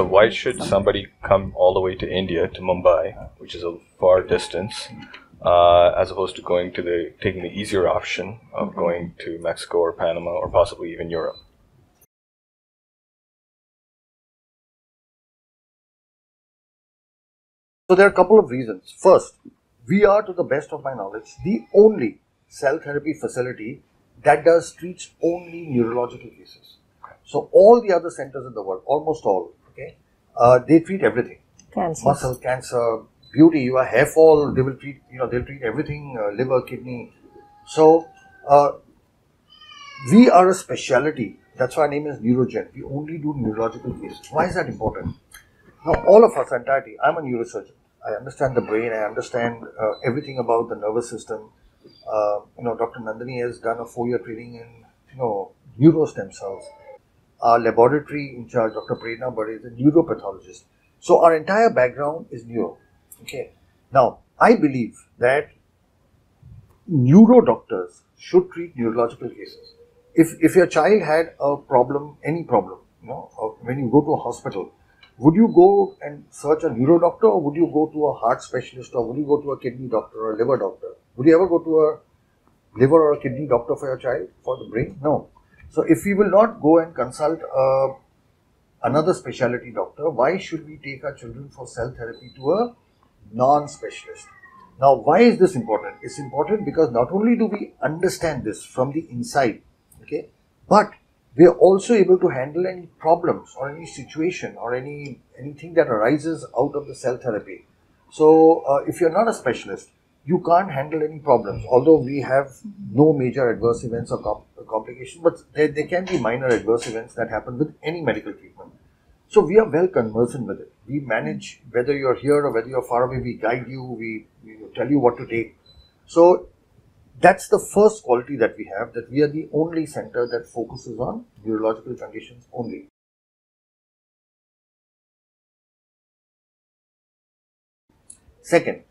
So why should somebody come all the way to India to Mumbai, which is a far distance, uh, as opposed to going to the taking the easier option of going to Mexico or Panama or possibly even Europe? So there are a couple of reasons. First, we are, to the best of my knowledge, the only cell therapy facility that does treats only neurological cases. So all the other centers in the world, almost all, okay, uh, they treat everything. Cancer. Muscle cancer, beauty, your hair fall, they will treat, you know, they'll treat everything, uh, liver, kidney. So uh, we are a specialty. That's why our name is Neurogen. We only do neurological cases. Why is that important? Now, all of us, entirety, I'm a neurosurgeon. I understand the brain. I understand uh, everything about the nervous system. Uh, you know, Dr. Nandini has done a four-year training in, you know, neuro stem cells. Our laboratory in charge, Dr. Prerna Badhe, is a neuropathologist. So our entire background is neuro. Okay. Now, I believe that neuro doctors should treat neurological cases. If if your child had a problem, any problem, you know, when you go to a hospital, would you go and search a neuro doctor or would you go to a heart specialist or would you go to a kidney doctor or a liver doctor? Would you ever go to a liver or a kidney doctor for your child for the brain? No. So if we will not go and consult uh, another specialty doctor, why should we take our children for cell therapy to a non-specialist? Now, why is this important? It's important because not only do we understand this from the inside, okay, but we are also able to handle any problems or any situation or any anything that arises out of the cell therapy. So, uh, if you're not a specialist, you can't handle any problems. Although we have no major adverse events or com- complications, but there, there can be minor adverse events that happen with any medical treatment. So we are well conversant with it. We manage whether you're here or whether you're far away. We guide you. We, we tell you what to take. So that's the first quality that we have. That we are the only center that focuses on neurological conditions only. Second,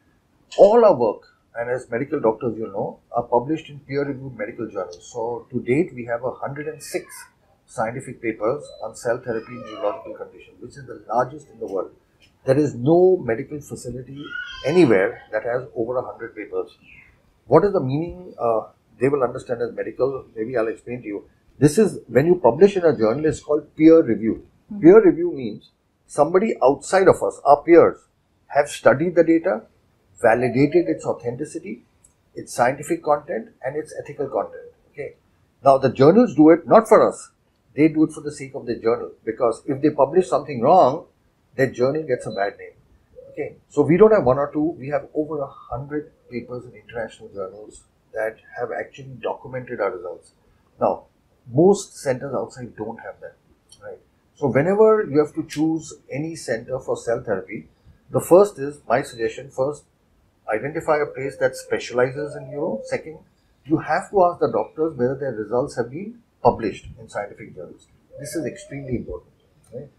all our work, and as medical doctors you know, are published in peer-reviewed medical journals. So to date, we have 106 scientific papers on cell therapy in neurological conditions, which is the largest in the world. There is no medical facility anywhere that has over 100 papers. What is the meaning? Uh, they will understand as medical. Maybe I'll explain to you. This is when you publish in a journal, it's called peer review. Peer review means somebody outside of us, our peers, have studied the data, validated its authenticity, its scientific content, and its ethical content. Okay. Now the journals do it not for us; they do it for the sake of the journal. Because if they publish something wrong, their journal gets a bad name. Okay. So we don't have one or two; we have over a hundred papers in international journals that have actually documented our results. Now, most centers outside don't have that. Right. So whenever you have to choose any center for cell therapy, the first is my suggestion. First, identify a place that specializes in neuro. Second, you have to ask the doctors whether their results have been published in scientific journals. This is extremely important. Right?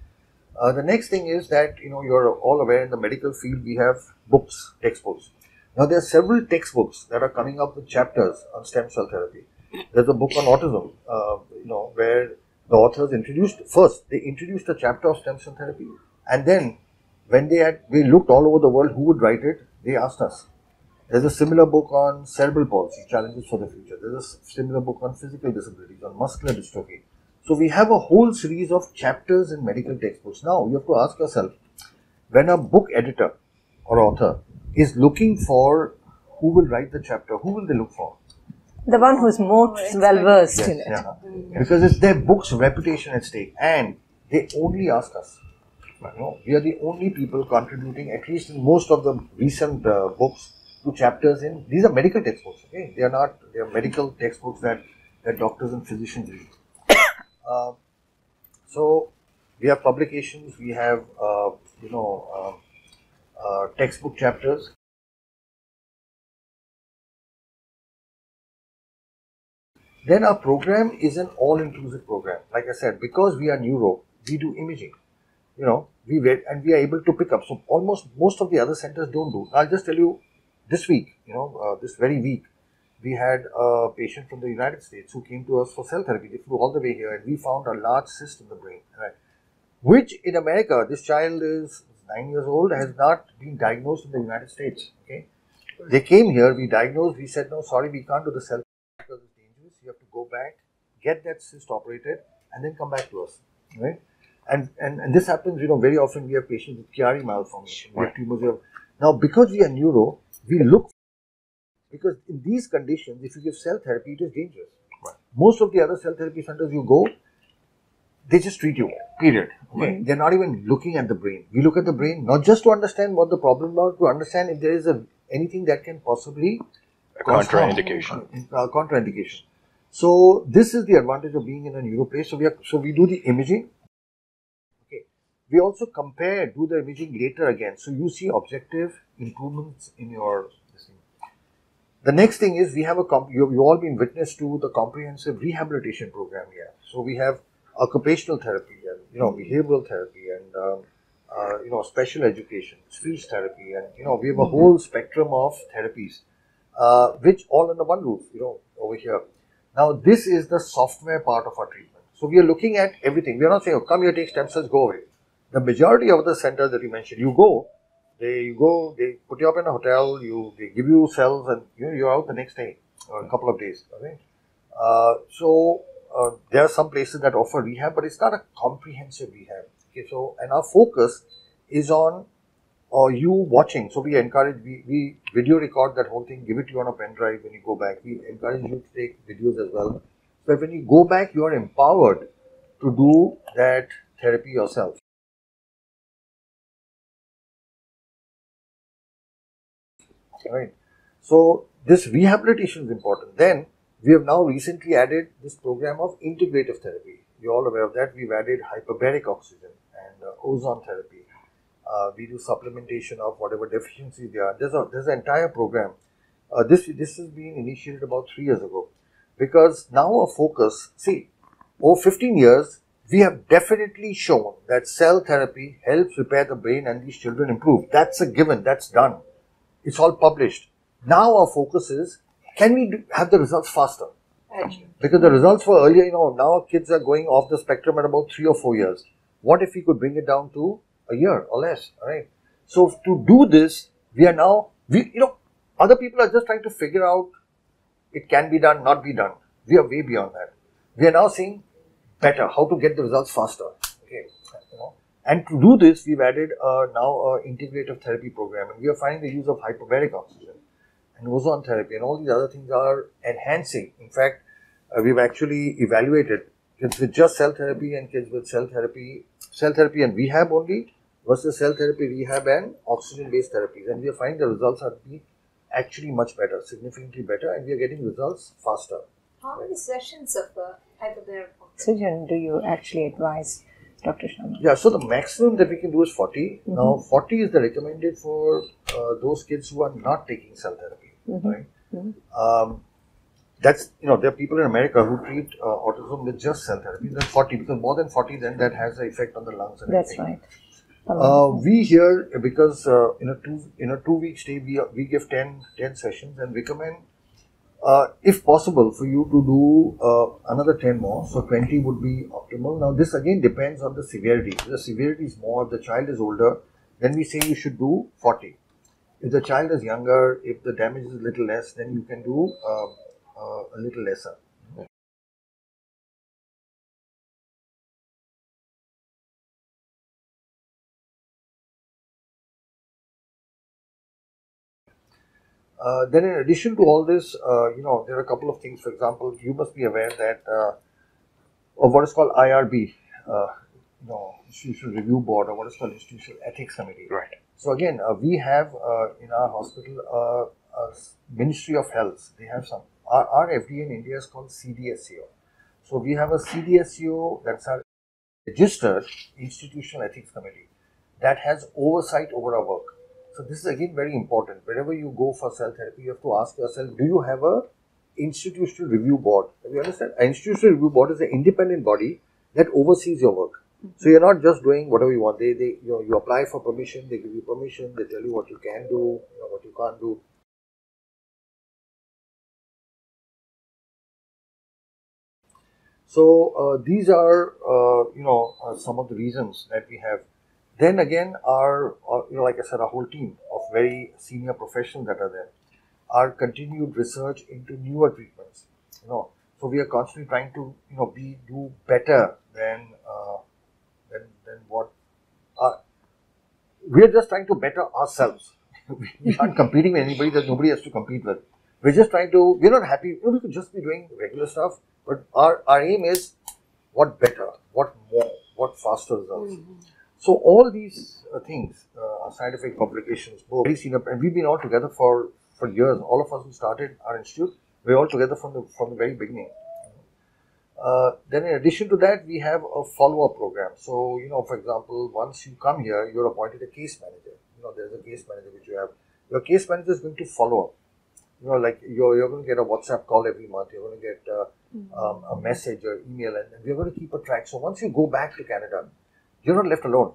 Uh, the next thing is that you know you're all aware in the medical field we have books, textbooks. Now there are several textbooks that are coming up with chapters on stem cell therapy. There's a book on autism, uh, you know, where the authors introduced first they introduced a chapter of stem cell therapy, and then when they had we looked all over the world who would write it, they asked us. There's a similar book on cerebral palsy, challenges for the future. There's a similar book on physical disabilities, on muscular dystrophy. So we have a whole series of chapters in medical textbooks. Now you have to ask yourself, when a book editor or author is looking for who will write the chapter, who will they look for? The one who's most oh, well versed in it. Yeah. Because it's their book's reputation at stake, and they only ask us. We are the only people contributing, at least in most of the recent uh, books, to chapters in. These are medical textbooks. Okay, they are not. They are medical textbooks that that doctors and physicians read. uh, so we have publications. We have uh, you know um, uh, textbook chapters. Then our program is an all-inclusive program. Like I said, because we are neuro, we do imaging. You know, we wait and we are able to pick up. So almost most of the other centers don't do. I'll just tell you, this week, you know, uh, this very week, we had a patient from the United States who came to us for cell therapy. They flew all the way here, and we found a large cyst in the brain. Right. which in America, this child is nine years old, has not been diagnosed in the United States. Okay, they came here, we diagnosed, we said, no, sorry, we can't do the cell therapy because it's dangerous. You have to go back, get that cyst operated, and then come back to us. Right? And, and, and this happens, you know, very often we have patients with Chiari malformation, we have tumors. Now, because we are neuro, we look because in these conditions, if you give cell therapy, it is dangerous. Right. Most of the other cell therapy centers you go, they just treat you. Period. Okay? They're not even looking at the brain. We look at the brain not just to understand what the problem is, to understand if there is a anything that can possibly A contraindication. Uh, contraindication. So this is the advantage of being in a neuro place. So we are, so we do the imaging. We also compare, do the imaging later again. So you see objective improvements in your. The next thing is we have a comp- you, you've all been witness to the comprehensive rehabilitation program here. So we have occupational therapy and you know behavioral therapy and um, uh, you know special education, speech therapy, and you know we have a whole spectrum of therapies, uh, which all under one roof. You know over here. Now this is the software part of our treatment. So we are looking at everything. We are not saying, oh, come here, take stem cells, go away. The majority of the centers that you mentioned, you go, they you go, they put you up in a hotel, you they give you cells, and you know, you're out the next day or a couple of days. Okay. Uh, so uh, there are some places that offer rehab, but it's not a comprehensive rehab. Okay, so and our focus is on uh, you watching. So we encourage we, we video record that whole thing, give it to you on a pen drive when you go back. We encourage you to take videos as well. So when you go back, you are empowered to do that therapy yourself. Right. So this rehabilitation is important. Then we have now recently added this program of integrative therapy. You're all aware of that. We've added hyperbaric oxygen and uh, ozone therapy. Uh, we do supplementation of whatever deficiencies there are. There's a there's an entire program. Uh, this this has been initiated about three years ago, because now our focus. See, over 15 years, we have definitely shown that cell therapy helps repair the brain and these children improve. That's a given. That's done. It's all published. Now our focus is can we do, have the results faster? Because the results were earlier, you know, now kids are going off the spectrum at about three or four years. What if we could bring it down to a year or less? Right. So to do this, we are now we you know other people are just trying to figure out it can be done, not be done. We are way beyond that. We are now seeing better how to get the results faster. Okay. You know, and to do this, we've added uh, now a integrative therapy program, and we are finding the use of hyperbaric oxygen and ozone therapy and all these other things are enhancing. In fact, uh, we've actually evaluated kids with just cell therapy and kids with cell therapy, cell therapy and rehab only versus cell therapy, rehab and oxygen-based therapies, and we are finding the results are be actually much better, significantly better, and we are getting results faster. How many sessions of uh, hyperbaric oxygen? Oxygen do you actually advise, Dr. Sharma? Yeah, so the maximum that we can do is 40. Now, 40 is the recommended for uh, those kids who are not taking cell therapy, right? Um, that's, you know, there are people in America who treat uh, autism with just cell therapy. That's 40, because more than 40, then that has an effect on the lungs and That's everything. right. Uh, we here because uh, in a two in a two week stay we we give 10, 10 sessions and recommend uh, if possible for you to do uh, another 10 more so 20 would be optimal. Now this again depends on the severity. If the severity is more if the child is older then we say you should do 40 if the child is younger if the damage is a little less then you can do uh, uh, a little lesser Uh, then, in addition to all this, uh, you know, there are a couple of things. For example, you must be aware that uh, of what is called IRB, uh, you know, Institutional Review Board, or what is called Institutional Ethics Committee. Right. So again, uh, we have uh, in our hospital uh, a Ministry of Health. They have some. Our, our FDA in India is called CDSCO. So we have a CDSCO that's our registered Institutional Ethics Committee that has oversight over our work. So this is again very important. Whenever you go for cell therapy, you have to ask yourself: Do you have a institutional review board? Do you understand? An institutional review board is an independent body that oversees your work. So you're not just doing whatever you want. They, they, you know, you apply for permission. They give you permission. They tell you what you can do, you know, what you can't do. So uh, these are, uh, you know, uh, some of the reasons that we have. Then again, our, our, you know, like I said, our whole team of very senior professionals that are there, our continued research into newer treatments. You know, so we are constantly trying to, you know, be do better than uh, than, than what. Uh, we are just trying to better ourselves. we aren't competing with anybody that nobody has to compete with. We're just trying to. We're not happy. You know, we could just be doing regular stuff, but our our aim is what better, what more, what faster results. So all these uh, things, uh, are side effect complications, both very senior, and we've been all together for for years. All of us who started our institute, we're all together from the from the very beginning. Uh, then in addition to that, we have a follow-up program. So, you know, for example, once you come here, you're appointed a case manager. You know, there's a case manager which you have. Your case manager is going to follow up. You know, like you're, you're going to get a WhatsApp call every month. You're going to get uh, um, a message or email, and, and we're going to keep a track. So once you go back to Canada, you're not left alone.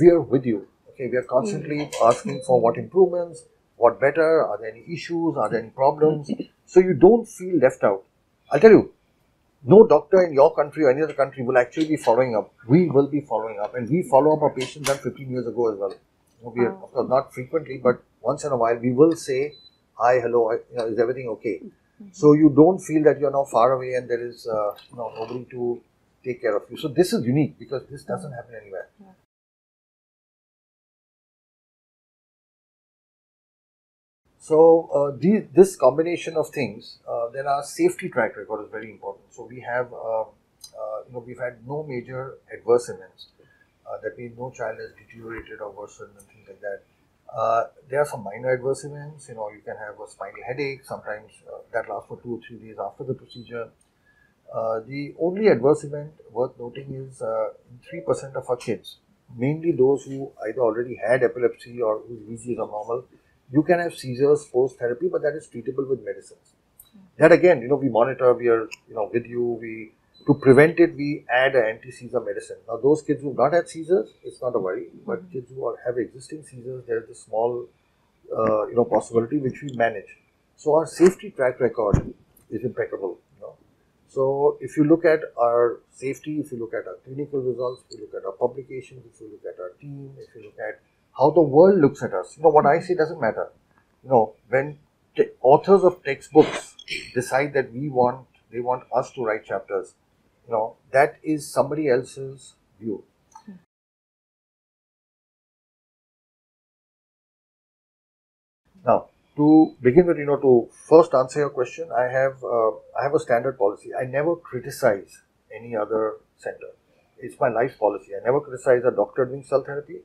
We are with you. Okay, we are constantly mm. asking for what improvements, what better, are there any issues, are there any problems, mm-hmm. so you don't feel left out. I'll tell you, no doctor in your country or any other country will actually be following up. We will be following up, and we follow up our patients done 15 years ago as well. We are, not frequently, but once in a while, we will say, "Hi, hello, you is everything okay?" Mm-hmm. So you don't feel that you're now far away and there is uh, you know nobody to take care of you. So this is unique because this doesn't happen anywhere. So uh, these, this combination of things, uh, then our safety track record is very important. So we have, uh, uh, you know, we've had no major adverse events. Uh, that means no child has deteriorated or worsened and things like that. Uh, there are some minor adverse events. You know, you can have a spinal headache. Sometimes uh, that lasts for two or three days after the procedure. Uh, the only adverse event worth noting is uh, in three percent of our kids, mainly those who either already had epilepsy or whose EEG is abnormal, you can have seizures post therapy, but that is treatable with medicines. That again, you know, we monitor. We are, you know, with you. We to prevent it, we add an anti-seizure medicine. Now, those kids who've not had seizures, it's not a worry. But kids who are, have existing seizures, there's a small, uh, you know, possibility which we manage. So our safety track record is impeccable. So if you look at our safety, if you look at our clinical results, if you look at our publications, if you look at our team, if you look at how the world looks at us, you know, what I say doesn't matter. You know, when t- authors of textbooks decide that we want, they want us to write chapters, you know, that is somebody else's view. Now, to begin with, you know, to first answer your question, I have uh, I have a standard policy. I never criticize any other center. It's my life policy. I never criticize a doctor doing cell therapy.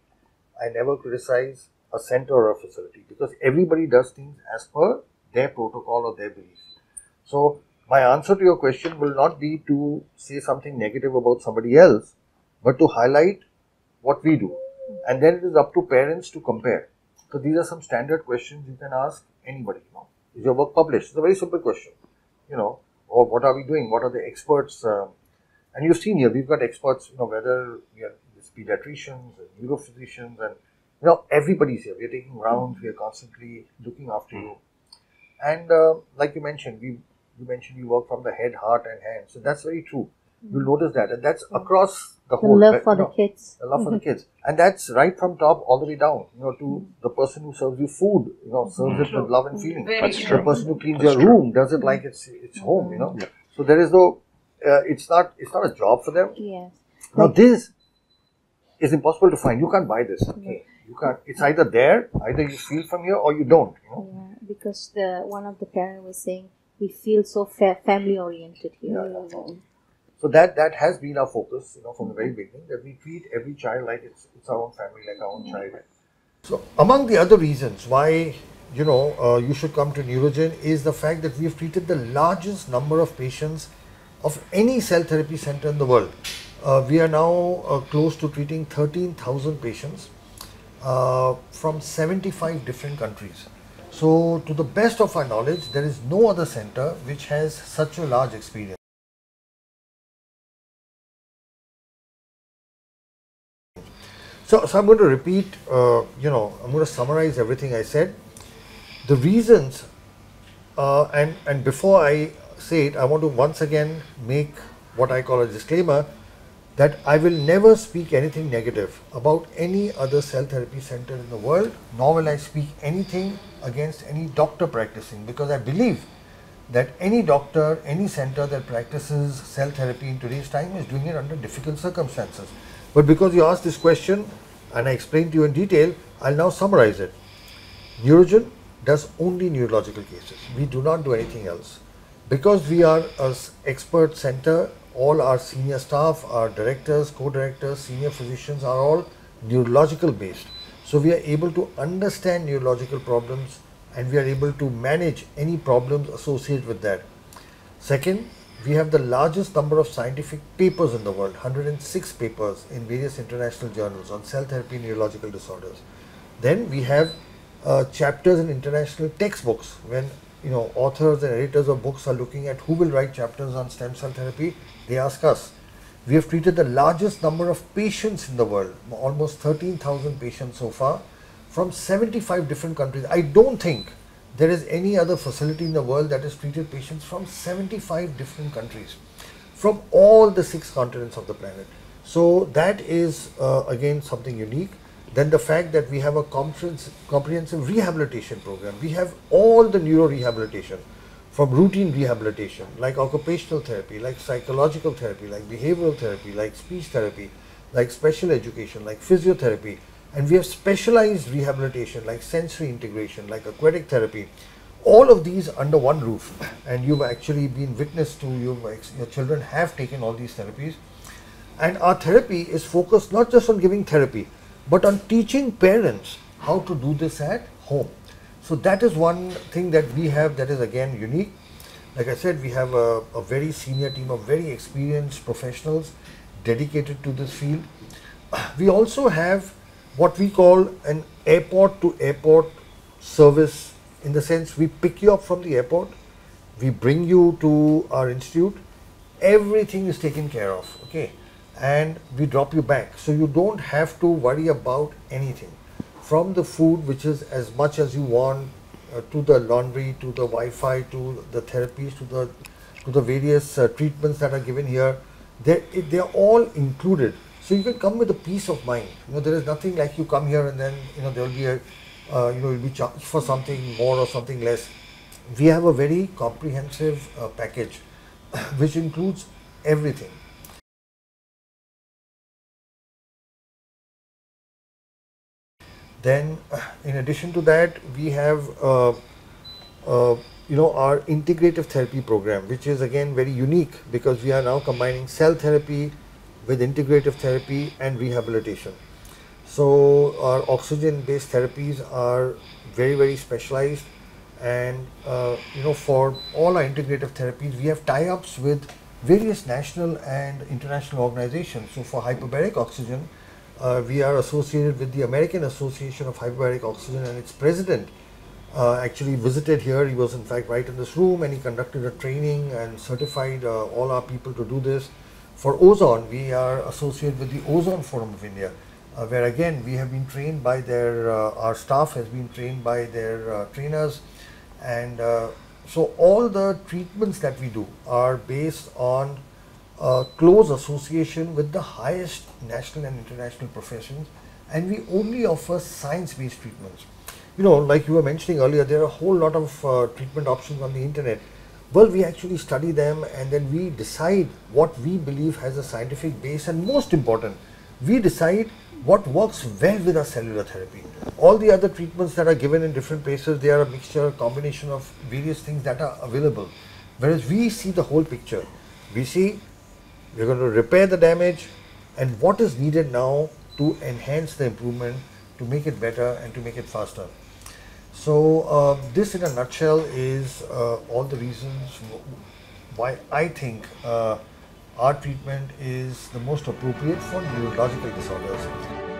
I never criticize a center or a facility because everybody does things as per their protocol or their belief. So my answer to your question will not be to say something negative about somebody else, but to highlight what we do. And then it is up to parents to compare. So these are some standard questions you can ask anybody. You know, is your work published? It's a very simple question. You know, or what are we doing? What are the experts? Um, and you've seen here, we've got experts. You know, whether we are pediatricians and neurophysicians, and you know, everybody's here. We're taking rounds. We are constantly looking after you. And uh, like you mentioned, we you mentioned you work from the head, heart, and hands. So that's very true. You'll notice that, and that's across the The whole. love you for the kids. the love for the mm-hmm. kids, and that's right from top all the way down. You know, to mm-hmm. the person who serves you food. You know, serves it with love and feeling. Very That's true. The person who cleans That's your true. room does it like it's it's mm-hmm. home. You know. Yeah. So there is no. Uh, it's not. It's not a job for them. Yes. Now this is impossible to find. You can't buy this. Okay. You can't. It's either there, either you feel from here, or you don't. You know. Yeah, because the one of the parent was saying we feel so fa- family oriented here. Yeah. So that that has been our focus, you know, from the very beginning. That we treat every child like it's it's our own family, like our own child. So among the other reasons why you know uh, you should come to Neurogen is the fact that we have treated the largest number of patients of any cell therapy center in the world. Uh, we are now uh, close to treating 13,000 patients uh, from 75 different countries. So, to the best of our knowledge, there is no other center which has such a large experience. So, so I'm going to repeat, uh, you know, I'm going to summarize everything I said. The reasons, uh, and, and before I say it, I want to once again make what I call a disclaimer that I will never speak anything negative about any other cell therapy center in the world, nor will I speak anything against any doctor practicing because I believe that any doctor, any center that practices cell therapy in today's time is doing it under difficult circumstances. But because you asked this question and I explained to you in detail, I'll now summarize it. Neurogen does only neurological cases. We do not do anything else. Because we are an expert center, all our senior staff, our directors, co-directors, senior physicians are all neurological based. So we are able to understand neurological problems and we are able to manage any problems associated with that. Second, we have the largest number of scientific papers in the world, 106 papers in various international journals on cell therapy neurological disorders. Then we have uh, chapters in international textbooks when you know authors and editors of books are looking at who will write chapters on stem cell therapy. They ask us. We have treated the largest number of patients in the world almost 13000 patients so far from 75 different countries. I don't think there is any other facility in the world that has treated patients from 75 different countries from all the six continents of the planet so that is uh, again something unique then the fact that we have a comprehensive rehabilitation program. We have all the neuro rehabilitation from routine rehabilitation like occupational therapy, like psychological therapy, like behavioral therapy, like speech therapy, like special education, like physiotherapy. And we have specialized rehabilitation like sensory integration, like aquatic therapy. All of these under one roof. And you've actually been witness to, your children have taken all these therapies. And our therapy is focused not just on giving therapy, but on teaching parents how to do this at home. So that is one thing that we have that is again unique. Like I said, we have a, a very senior team of very experienced professionals dedicated to this field. We also have what we call an airport to airport service in the sense we pick you up from the airport, we bring you to our institute, everything is taken care of. Okay and we drop you back. So you don't have to worry about anything from the food, which is as much as you want, uh, to the laundry, to the Wi-Fi, to the therapies, to the to the various uh, treatments that are given here. They they are all included. So you can come with a peace of mind. You know there is nothing like you come here and then you know there will be a uh, you know you'll be charged for something more or something less. We have a very comprehensive uh, package, which includes everything Then, in addition to that, we have uh, uh, you know our integrative therapy program, which is again very unique because we are now combining cell therapy with integrative therapy and rehabilitation. So our oxygen-based therapies are very very specialized, and uh, you know for all our integrative therapies, we have tie-ups with various national and international organizations. So for hyperbaric oxygen, uh, we are associated with the American Association of Hyperbaric Oxygen and its president uh, actually visited here. He was in fact right in this room and he conducted a training and certified uh, all our people to do this. For ozone, we are associated with the Ozone Forum of India, uh, where again we have been trained by their, uh, our staff has been trained by their uh, trainers and so all the treatments that we do are based on uh, close association with the highest national and international professions and we only offer science-based treatments. You know, like you were mentioning earlier, there are a whole lot of uh, treatment options on the internet. Well, we actually study them and then we decide what we believe has a scientific base and most important, we decide what works well with our cellular therapy. All the other treatments that are given in different places, they are a mixture, a combination of various things that are available. Whereas we see the whole picture. We see we're going to repair the damage and what is needed now to enhance the improvement, to make it better and to make it faster. So uh, this in a nutshell is uh, all the reasons why I think uh, our treatment is the most appropriate for neurological disorders.